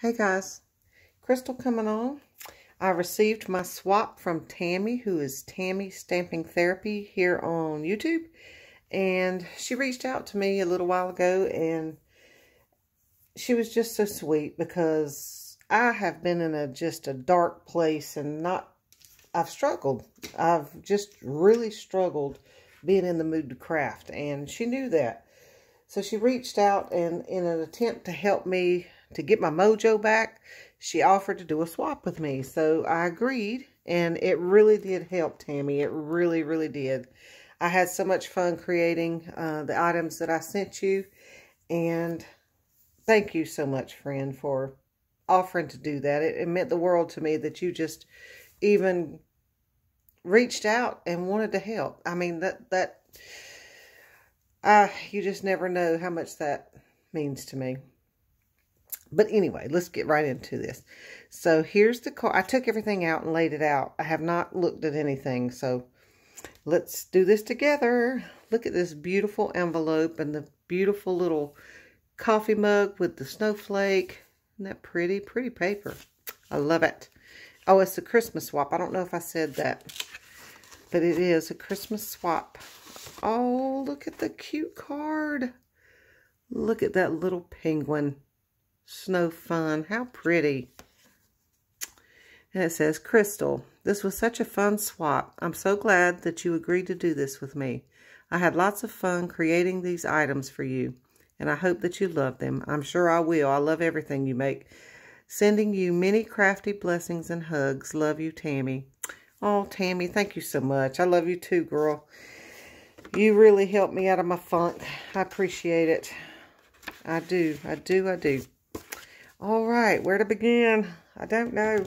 Hey guys, Crystal coming on. I received my swap from Tami, who is Tami Stamping Therapy here on YouTube. And she reached out to me a little while ago and she was just so sweet because I have been in a just a dark place and not, I've struggled. I've just really struggled being in the mood to craft and she knew that. So she reached out and in an attempt to help me to get my mojo back, she offered to do a swap with me. So I agreed, and it really did help Tami. It really, really did. I had so much fun creating uh, the items that I sent you, and thank you so much, friend, for offering to do that. It, it meant the world to me that you just even reached out and wanted to help. I mean, that, that, uh, you just never know how much that means to me. But anyway, let's get right into this. So here's the card. I took everything out and laid it out. I have not looked at anything. So let's do this together. Look at this beautiful envelope and the beautiful little coffee mug with the snowflake. Isn't that pretty? Pretty paper. I love it. Oh, it's a Christmas swap. I don't know if I said that. But it is a Christmas swap. Oh, look at the cute card. Look at that little penguin. Snow Fun. How pretty. And it says, Crystal, this was such a fun swap. I'm so glad that you agreed to do this with me. I had lots of fun creating these items for you, and I hope that you love them. I'm sure I will. I love everything you make. Sending you many crafty blessings and hugs. Love you, Tami. Oh, Tami, thank you so much. I love you too, girl. You really helped me out of my funk. I appreciate it. I do. I do. I do. All right, where to begin? I don't know.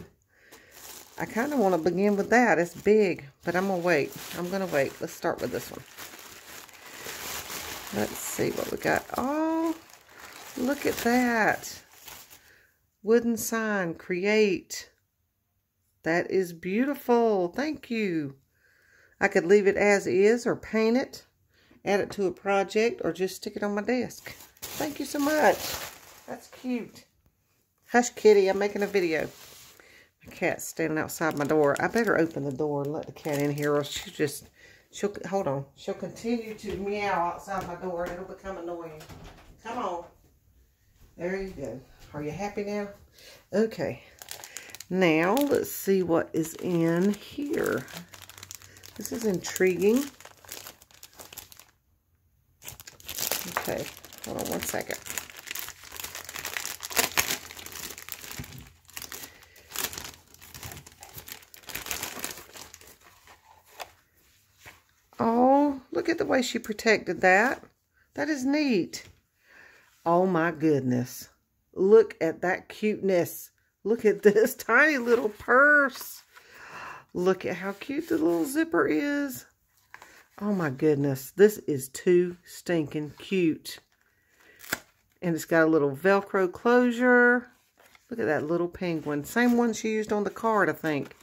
I kind of want to begin with that. It's big, but I'm going to wait. I'm going to wait. Let's start with this one. Let's see what we got. Oh, look at that. Wooden sign, create. That is beautiful. Thank you. I could leave it as is or paint it, add it to a project, or just stick it on my desk. Thank you so much. That's cute. Hush, kitty. I'm making a video. My cat's standing outside my door. I better open the door and let the cat in here or she'll just, she'll, hold on. She'll continue to meow outside my door and it'll become annoying. Come on. There you go. Are you happy now? Okay. Now, let's see what is in here. This is intriguing. Okay. Hold on one second. Look at the way she protected that. That is neat. Oh my goodness. Look at that cuteness. Look at this tiny little purse. Look at how cute the little zipper is. Oh my goodness. This is too stinking cute. And it's got a little Velcro closure. Look at that little penguin. Same one she used on the card, I think.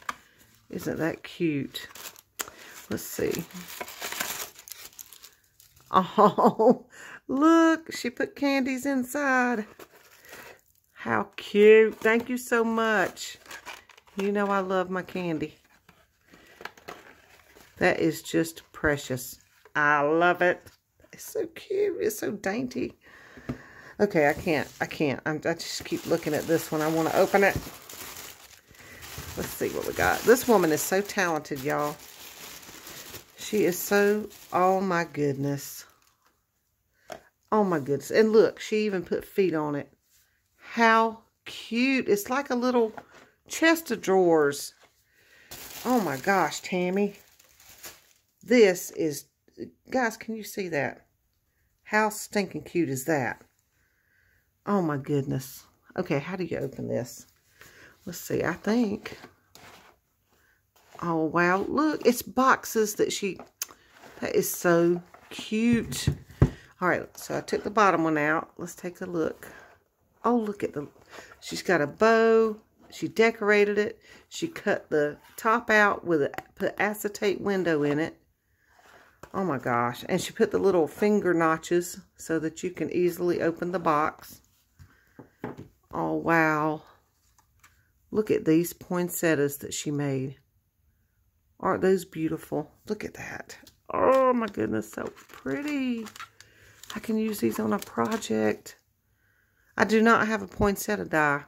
Isn't that cute? Let's see. Oh, look, she put candies inside. How cute. Thank you so much. You know I love my candy. That is just precious. I love it. It's so cute. It's so dainty. Okay, I can't. I can't. I'm, I just keep looking at this one. I want to open it. Let's see what we got. This woman is so talented, y'all. She is so, oh my goodness. Oh my goodness. And look, she even put feet on it. How cute. It's like a little chest of drawers. Oh my gosh, Tami. This is, guys, can you see that? How stinking cute is that? Oh my goodness. Okay, how do you open this? Let's see, I think Oh, wow. Look, it's boxes that she... That is so cute. All right, so I took the bottom one out. Let's take a look. Oh, look at the... She's got a bow. She decorated it. She cut the top out with a put acetate window in it. Oh my gosh. And she put the little finger notches so that you can easily open the box. Oh, wow. Look at these poinsettias that she made. Aren't those beautiful? Look at that. Oh, my goodness, so pretty. I can use these on a project. I do not have a poinsettia die.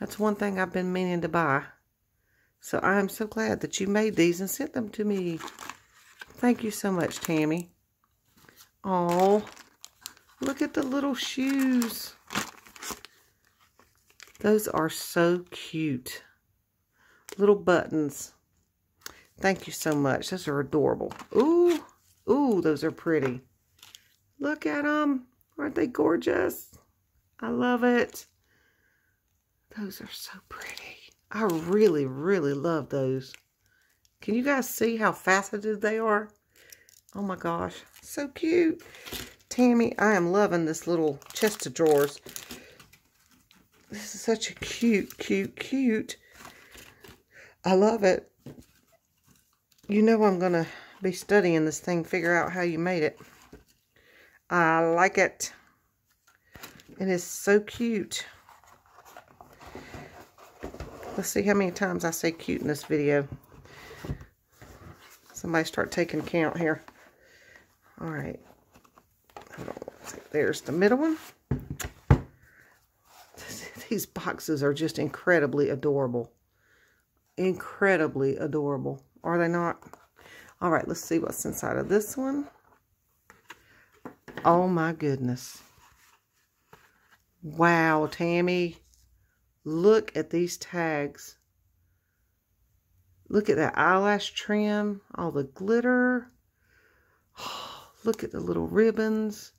That's one thing I've been meaning to buy. So I'm so glad that you made these and sent them to me. Thank you so much, Tami. Oh, look at the little shoes. Those are so cute. Little buttons. Thank you so much. Those are adorable. Ooh, ooh, those are pretty. Look at them. Aren't they gorgeous? I love it. Those are so pretty. I really, really love those. Can you guys see how faceted they are? Oh my gosh, so cute. Tami, I am loving this little chest of drawers. This is such a cute, cute, cute. I love it. You know I'm going to be studying this thing, figure out how you made it. I like it. It is so cute. Let's see how many times I say cute in this video. Somebody start taking count here. All right. There's the middle one. These boxes are just incredibly adorable. Incredibly adorable. Are they not? All right, let's see what's inside of this one. Oh my goodness. Wow, Tami. Look at these tags. Look at that eyelash trim, all the glitter. look at the little ribbons,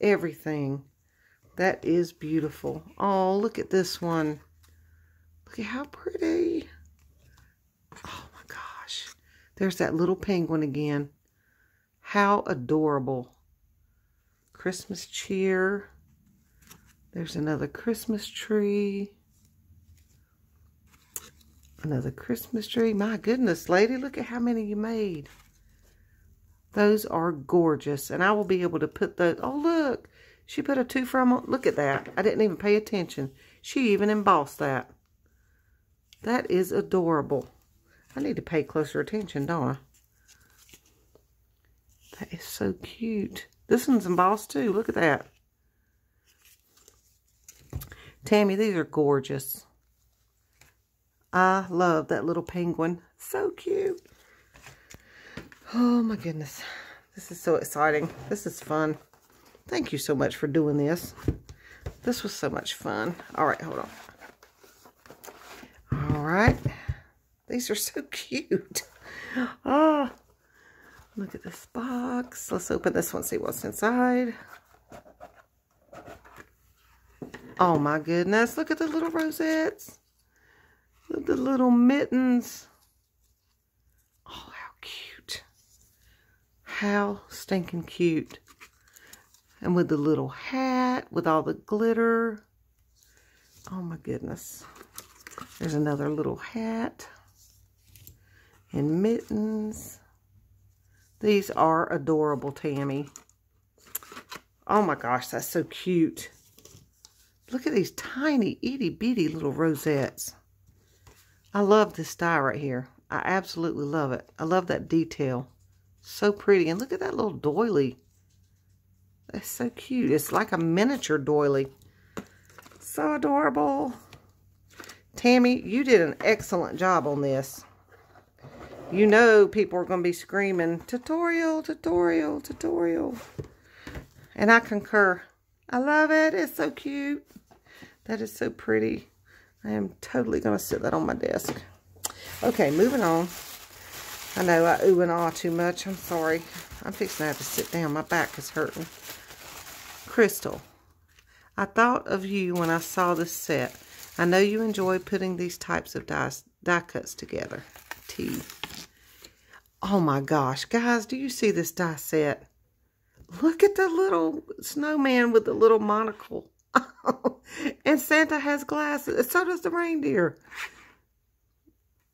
everything. That is beautiful. Oh, look at this one. Look at how pretty. There's that little penguin again. How adorable. Christmas cheer. There's another Christmas tree. Another Christmas tree. My goodness, lady, look at how many you made. Those are gorgeous. And I will be able to put those. Oh, look. She put a two from. Look at that. I didn't even pay attention. She even embossed that. That is adorable. I need to pay closer attention, don't I? That is so cute. This one's embossed too. Look at that. Tami, these are gorgeous. I love that little penguin. So cute. Oh my goodness. This is so exciting. This is fun. Thank you so much for doing this. This was so much fun. All right, hold on. All right. These are so cute. Oh, look at this box. Let's open this one, see what's inside. Oh my goodness. Look at the little rosettes. Look at the little mittens. Oh, how cute. How stinking cute. And with the little hat, with all the glitter. Oh my goodness. There's another little hat. And mittens. These are adorable, Tami. Oh my gosh, that's so cute. Look at these tiny, itty bitty little rosettes. I love this die right here. I absolutely love it. I love that detail. So pretty. And look at that little doily. That's so cute. It's like a miniature doily. So adorable. Tami, you did an excellent job on this. You know people are going to be screaming, tutorial, tutorial, tutorial. And I concur. I love it. It's so cute. That is so pretty. I am totally going to sit that on my desk. Okay, moving on. I know I ooh and ah too much. I'm sorry. I'm fixing to have to sit down. My back is hurting. Crystal, I thought of you when I saw this set. I know you enjoy putting these types of die, die cuts together. T. Oh my gosh. Guys, do you see this die set? Look at the little snowman with the little monocle. and Santa has glasses. So does the reindeer.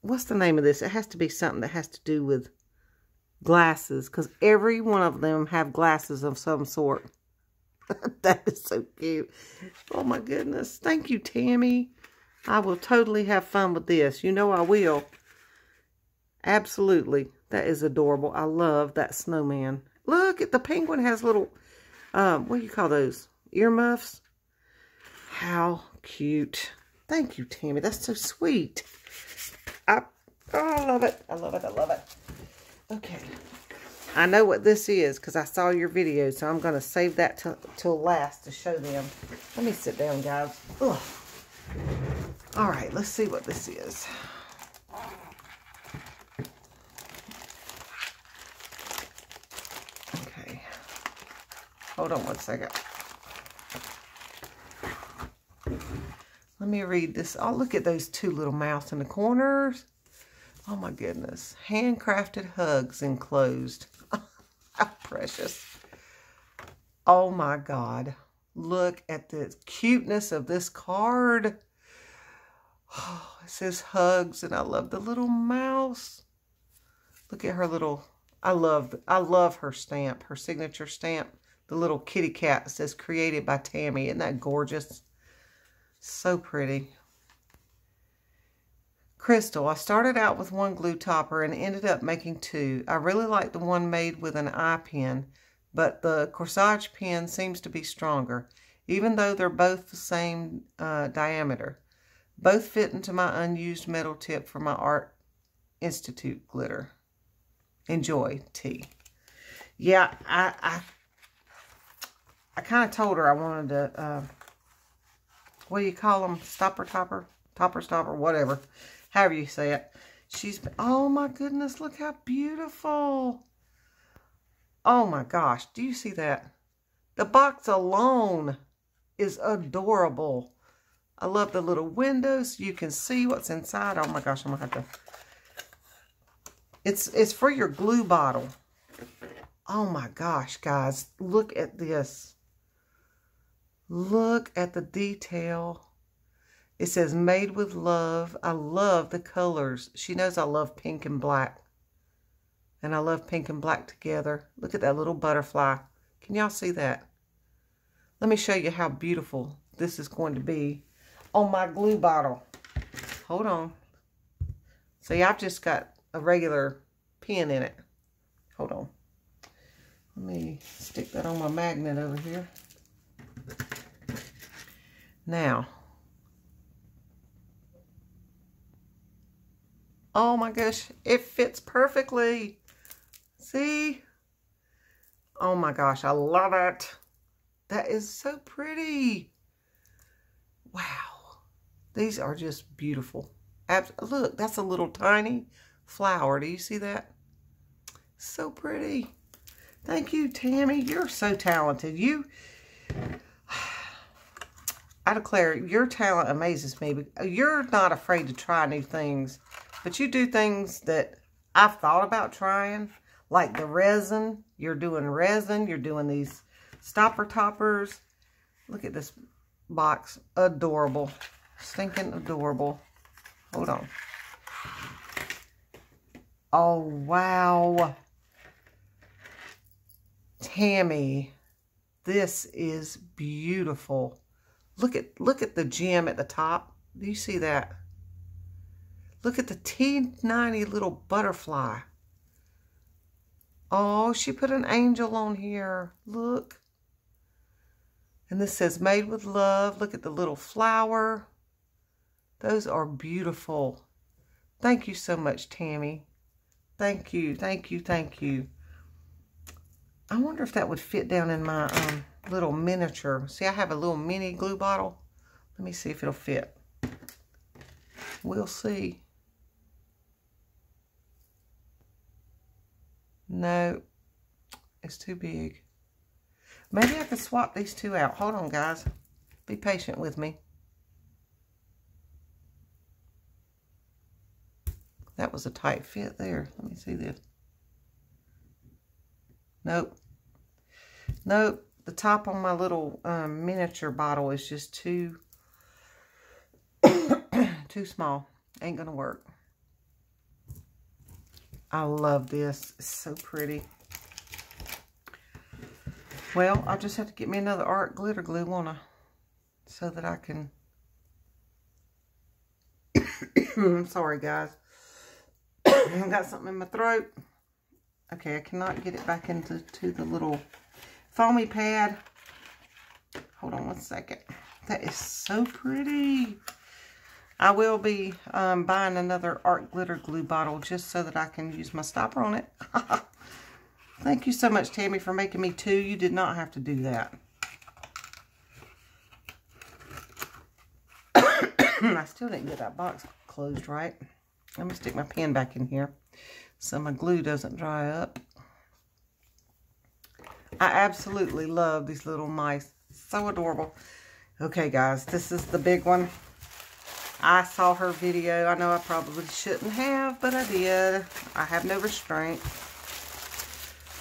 What's the name of this? It has to be something that has to do with glasses. Because every one of them have glasses of some sort. that is so cute. Oh my goodness. Thank you, Tami. I will totally have fun with this. You know I will. Absolutely. That is adorable. I love that snowman. Look, at the penguin has little, um, what do you call those? Earmuffs? How cute. Thank you, Tami. That's so sweet. I, oh, I love it. I love it. I love it. Okay. I know what this is because I saw your video, so I'm going to save that till, last to show them. Let me sit down, guys. Ugh. All right, let's see what this is. Hold on one second. Let me read this. Oh, look at those two little mouths in the corners. Oh my goodness. Handcrafted hugs enclosed. How precious. Oh my God. Look at the cuteness of this card. Oh, it says hugs and I love the little mouse. Look at her little, I love, I love her stamp, her signature stamp. The little kitty cat says created by Tami. Isn't that gorgeous? So pretty. Crystal, I started out with one glue topper and ended up making two. I really like the one made with an eye pin, but the corsage pin seems to be stronger, even though they're both the same uh, diameter. Both fit into my unused metal tip for my Art Institute glitter. Enjoy, T. Yeah, I I, I kind of told her I wanted to, uh, what do you call them? Stopper topper? Topper stopper? Whatever. However you say it. She's, oh my goodness, look how beautiful. Oh my gosh, do you see that? The box alone is adorable. I love the little windows. You can see what's inside. Oh my gosh, I'm going to have to. It's, it's for your glue bottle. Oh my gosh, guys. Look at this. Look at the detail. It says made with love. I love the colors. She knows I love pink and black. And I love pink and black together. Look at that little butterfly. Can y'all see that? Let me show you how beautiful this is going to be on my glue bottle. Hold on. See, I've just got a regular pin in it. Hold on. Let me stick that on my magnet over here. Now, oh my gosh, it fits perfectly. See? Oh my gosh, I love it. That is so pretty. Wow. These are just beautiful. Abs Look, that's a little tiny flower. Do you see that? So pretty. Thank you, Tami. You're so talented. You, I declare, your talent amazes me. You're not afraid to try new things, but you do things that I've thought about trying, like the resin. You're doing resin. You're doing these stopper toppers. Look at this box. Adorable. Stinking adorable. Hold on. Oh, wow. Tami, this is beautiful. Look at look at the gem at the top. Do you see that? Look at the teeny little butterfly. Oh, she put an angel on here. Look. And this says made with love. Look at the little flower. Those are beautiful. Thank you so much, Tami. Thank you, thank you, thank you. I wonder if that would fit down in my um, little miniature. See, I have a little mini glue bottle. Let me see if it'll fit. We'll see. No, it's too big. Maybe I could swap these two out. Hold on, guys. Be patient with me. That was a tight fit there. Let me see this. Nope. Nope. The top on my little um, miniature bottle is just too, too small. Ain't going to work. I love this. It's so pretty. Well, I'll just have to get me another art glitter glue, won't I? So that I can... I'm sorry, guys. I got something in my throat. Okay, I cannot get it back into to the little foamy pad. Hold on one second. That is so pretty. I will be um, buying another art glitter glue bottle just so that I can use my stopper on it. Thank you so much, Tami, for making me two. You did not have to do that. I still didn't get that box closed right. Let me stick my pen back in here so my glue doesn't dry up. I absolutely love these little mice. So adorable. Okay, guys, this is the big one. I saw her video. I know I probably shouldn't have, but I did. I have no restraint.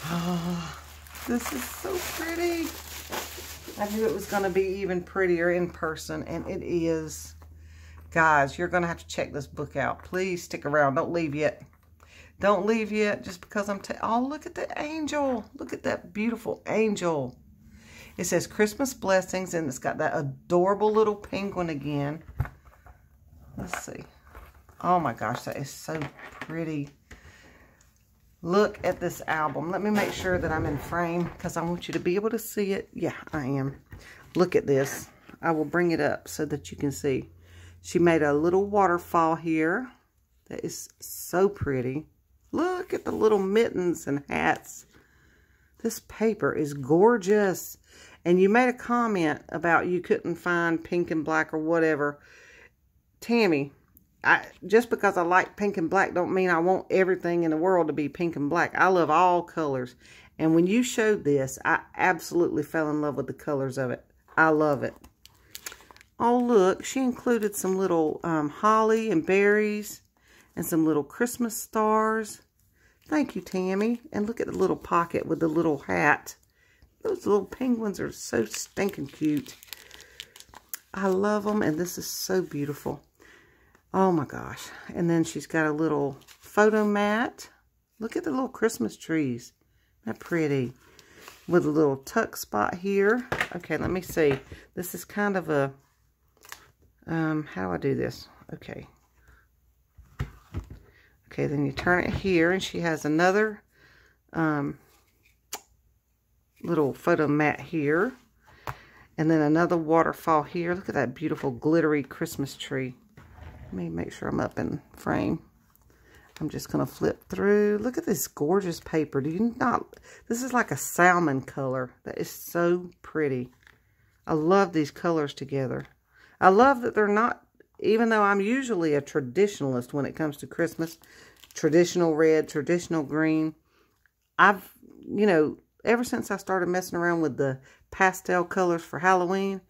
Oh, this is so pretty. I knew it was going to be even prettier in person, and it is. Guys, you're going to have to check this book out. Please stick around. Don't leave yet. Don't leave yet just because I'm... Oh, look at the angel. Look at that beautiful angel. It says Christmas Blessings, and it's got that adorable little penguin again. Let's see. Oh my gosh, that is so pretty. Look at this album. Let me make sure that I'm in frame because I want you to be able to see it. Yeah, I am. Look at this. I will bring it up so that you can see. She made a little waterfall here. That is so pretty. Look at the little mittens and hats. This paper is gorgeous. And you made a comment about you couldn't find pink and black or whatever. Tami, I, just because I like pink and black don't mean I want everything in the world to be pink and black. I love all colors. And when you showed this, I absolutely fell in love with the colors of it. I love it. Oh, look, she included some little um, holly and berries and some little Christmas stars. Thank you, Tami. And look at the little pocket with the little hat. Those little penguins are so stinking cute. I love them, and this is so beautiful. Oh my gosh. And then she's got a little photo mat. Look at the little Christmas trees. That pretty. With a little tuck spot here. Okay, let me see. This is kind of a, um, how do I do this? Okay. Okay, then you turn it here, and she has another um, little photo mat here. And then another waterfall here. Look at that beautiful glittery Christmas tree. Let me make sure I'm up in frame. I'm just going to flip through. Look at this gorgeous paper. Do you not... This is like a salmon color. That is so pretty. I love these colors together. I love that they're not... Even though I'm usually a traditionalist when it comes to Christmas. Traditional red, traditional green. I've, you know, ever since I started messing around with the pastel colors for Halloween,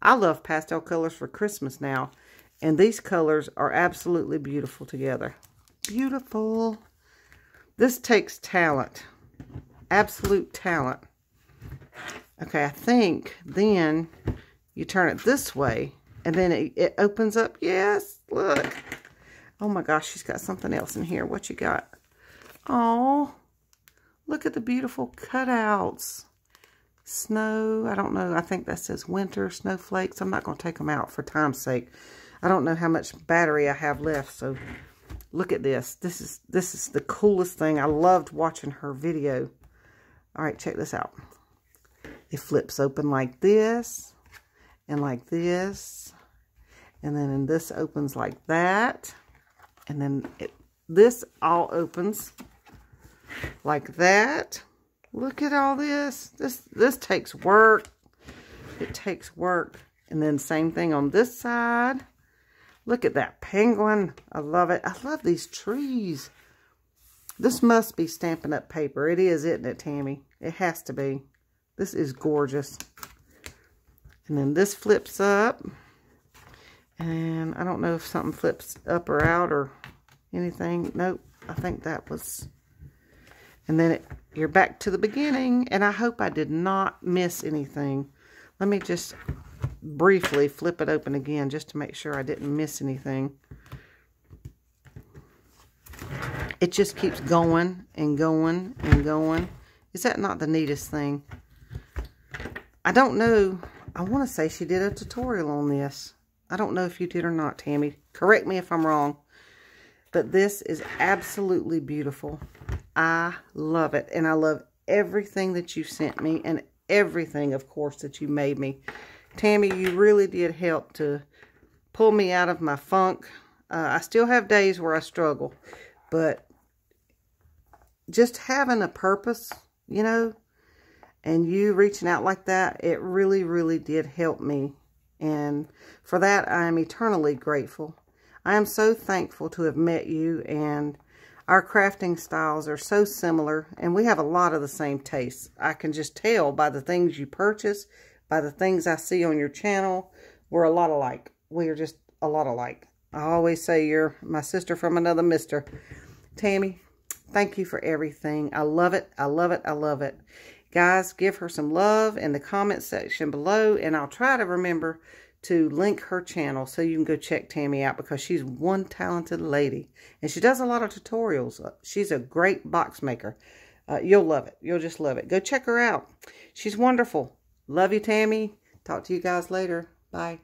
I love pastel colors for Christmas now. And these colors are absolutely beautiful together. Beautiful. This takes talent. Absolute talent. Okay, I think then you turn it this way and then it, it opens up. Yes, look. Oh my gosh, she's got something else in here. What you got? Oh, look at the beautiful cutouts. Snow, I don't know. I think that says winter snowflakes. I'm not going to take them out for time's sake. I don't know how much battery I have left, so look at this. This is this is the coolest thing. I loved watching her video. All right, check this out. It flips open like this and like this. And then this opens like that. And then it, this all opens like that. Look at all this. This this takes work. It takes work. And then same thing on this side. Look at that penguin. I love it. I love these trees. This must be Stampin' Up! paper. It is, isn't it, Tami? It has to be. This is gorgeous. And then this flips up. And I don't know if something flips up or out or anything. Nope. I think that was... And then it, you're back to the beginning. And I hope I did not miss anything. Let me just briefly flip it open again just to make sure I didn't miss anything. It just keeps going and going and going. Is that not the neatest thing? I don't know. I want to say she did a tutorial on this. I don't know if you did or not, Tami. Correct me if I'm wrong. But this is absolutely beautiful. I love it. And I love everything that you sent me and everything, of course, that you made me. Tami, you really did help to pull me out of my funk. Uh, I still have days where I struggle, but just having a purpose, you know, and you reaching out like that, it really, really did help me. And for that, I am eternally grateful. I am so thankful to have met you and our crafting styles are so similar and we have a lot of the same tastes. I can just tell by the things you purchase, by the things I see on your channel. We're a lot alike. We are just a lot alike. I always say you're my sister from another mister. Tami, thank you for everything. I love it. I love it. I love it. Guys, give her some love in the comment section below, and I'll try to remember to link her channel so you can go check Tami out because she's one talented lady. And she does a lot of tutorials. Uh, she's a great box maker. Uh, you'll love it. You'll just love it. Go check her out. She's wonderful. Love you, Tami. Talk to you guys later. Bye.